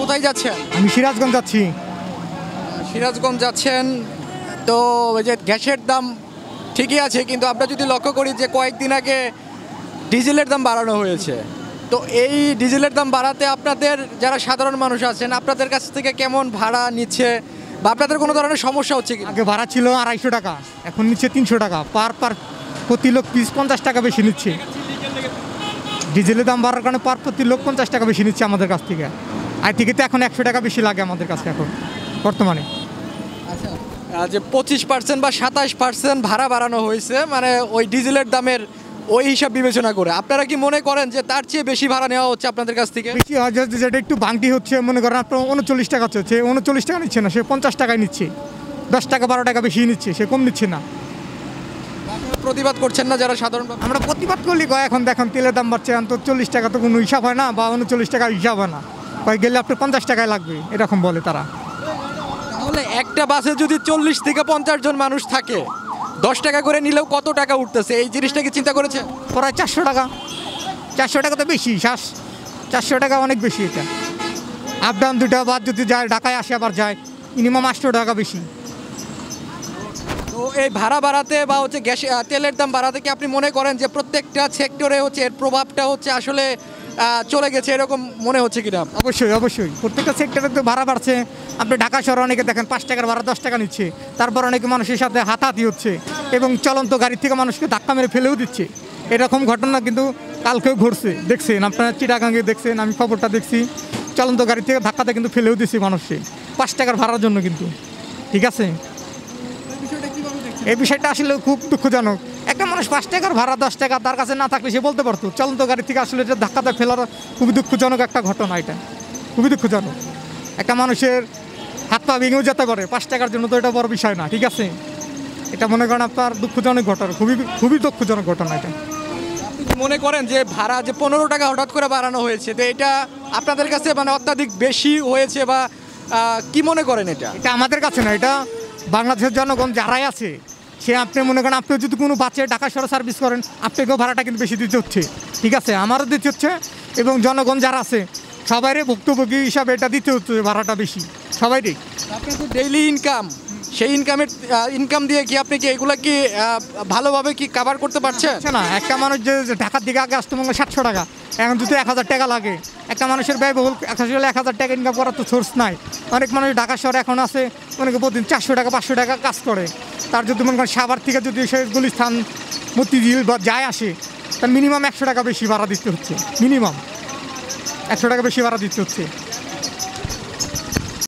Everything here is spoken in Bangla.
কোথায় যাচ্ছেন? আমি সিরাজগঞ্জ যাচ্ছি। সিরাজগঞ্জ যাচ্ছেন তো ওই যে গ্যাসের দাম ঠিকই আছে কিন্তু আমরা যদি লক্ষ্য করি যে কয়েকদিন আগে ডিজেলের দাম বাড়ানো হয়েছে। তো এই ডিজেলের দাম বাড়াতে আপনাদের যারা সাধারণ মানুষ আছেন আপনাদের কাছ থেকে কেমন ভাড়া নিচ্ছে বা আপনাদের কোনো ধরনের সমস্যা হচ্ছে কি আগে ভাড়া ছিল আড়াইশো টাকা এখন নিচ্ছে তিনশো টাকা। পার পার প্রতি লোক পিস পঞ্চাশ টাকা বেশি নিচ্ছে। ডিজেলের দাম বাড়ার কারণে পার প্রতি লোক পঞ্চাশ টাকা বেশি নিচ্ছে আমাদের কাছ থেকে। আর থেকে তো এখন একশো টাকা বেশি লাগে আমাদের কাছে এখন বর্তমানে। আহ, যে পঁচিশ পার্সেন্ট বা সাতাশ পার্সেন্ট ভাড়া বাড়ানো হয়েছে মানে ওই ডিজেলের দামের ওই হিসাব বিবেচনা করে আপনারা কি মনে করেন যে তার চেয়ে বেশি ভাড়া নেওয়া হচ্ছে আপনাদের কাছ থেকে? বেশি যেটা একটু ভাঙটি হচ্ছে মনে করেন আপনার উনচল্লিশ টাকা হচ্ছে উনচল্লিশ টাকা নিচ্ছে না সে পঞ্চাশ টাকায় নিচ্ছে। দশ টাকা বারো টাকা বেশি নিচ্ছে সে কম নিচ্ছে না। প্রতিবাদ করছেন না যারা সাধারণ আমরা প্রতিবাদ করলি কয় এখন দেখেন তেলের দাম বাড়ছে এখন তো চল্লিশ টাকা তো কোনো হিসাব হয় না বা উনচল্লিশ টাকা হিসাব হয় না। কয় গেলে আপনার পঞ্চাশ টাকায় লাগবে এরকম বলে তারা। তাহলে একটা বাসে যদি চল্লিশ থেকে পঞ্চাশ জন মানুষ থাকে দশ টাকা করে নিলেও কত টাকা উঠতেছে? এই জিনিসটা কি চিন্তা করেছে? প্রায় চারশো টাকা। চারশো টাকা তো বেশি শ্বাস। চারশো টাকা অনেক বেশি এটা। আপ ডাউন দুটা বাদ যদি যায় ঢাকায় আসে আবার যায়। মিনিমাম আটশো টাকা বেশি। তো এই ভাড়া বাড়াতে বা হচ্ছে গ্যাস তেলের দাম বাড়াতে কি আপনি মনে করেন যে প্রত্যেকটা সেক্টরে হচ্ছে এর প্রভাবটা হচ্ছে আসলে চলে গেছে এরকম মনে হচ্ছে কিনা? অবশ্যই অবশ্যই। প্রত্যেকটা সেক্টরে তো ভাড়া বাড়ছে। আপনি ঢাকা শহরে অনেকে দেখেন পাঁচ টাকার ভাড়া দশ টাকা নিচ্ছে। তারপর অনেকে মানুষের সাথে হাতাহাতি হচ্ছে এবং চলন্ত গাড়ি থেকে মানুষকে ধাক্কা মেরে ফেলেও দিচ্ছে। এরকম ঘটনা কিন্তু কালকেও ঘটছে। দেখছেন আপনারা চিটাগাঙ্গে দেখছেন আমি খবরটা দেখছি। চলন্ত গাড়ি থেকে ধাক্কাতে কিন্তু ফেলেও দিচ্ছে মানুষকে। পাঁচ টাকার ভাড়ার জন্য কিন্তু। ঠিক আছে? এই বিষয়টা আসলে খুব দুঃখজনক। একটা মানুষ পাঁচ টাকার ভাড়া দশ টাকা তার কাছে না থাকলে সে বলতে পারতো চলন্ত গাড়ি থেকে আসলে এটা ধাক্কাতে ফেলার খুবই দুঃখজনক একটা ঘটনা এটা। খুবই দুঃখজনক। একটা মানুষের হাত পা ভেঙেও যেতে পারে পাঁচ টাকার জন্য তো এটা বড় বিষয় না ঠিক আছে? এটা মনে করেন আপনার দুঃখজনক ঘটনা খুবই খুবই দুঃখজনক ঘটনা এটা। মনে করেন যে ভাড়া যে পনেরো টাকা হঠাৎ করে বাড়ানো হয়েছে তো এটা আপনাদের কাছে মানে অত্যাধিক বেশি হয়েছে বা কি মনে করেন এটা? এটা আমাদের কাছে না এটা বাংলাদেশের জনগণ যারাই আছে সে আপনি মনে করেন আপনি যদি কোনো বাচ্চা ঢাকা শহরে সার্ভিস করেন আপনাকেও ভাড়াটা কিন্তু বেশি দিতে হচ্ছে। ঠিক আছে? আমারও দিতে হচ্ছে এবং জনগণ যারা আছে সবাইরে ভুক্তভোগী হিসাবে এটা দিতে হচ্ছে ভাড়াটা বেশি। সবাইরই আপনার তো ডেইলি ইনকাম সেই ইনকামের ইনকাম দিয়ে কি আপনি কি এগুলা কি ভালোভাবে কি কভার করতে পারছেন? আচ্ছা না একটা মানুষ যে ঢাকার দিকে আগে আসতো মনে সাতশো টাকা এখন যদি এক হাজার টাকা লাগে একটা মানুষের ব্যয়বহুল আসলে এক হাজার টাকা ইনকাম করার তো সোর্স নাই। অনেক মানুষ ঢাকা শহরে এখন আছে অনেকে প্রতিদিন চারশো টাকা পাঁচশো টাকা কাজ করে। তার যদি মনে করেন সাভার থেকে যদি সে গুলিস্থান মতিঝিল বা যায় আসে, তার মিনিমাম একশো টাকা বেশি ভাড়া দিতে হচ্ছে। মিনিমাম একশো টাকা বেশি ভাড়া দিতে হচ্ছে।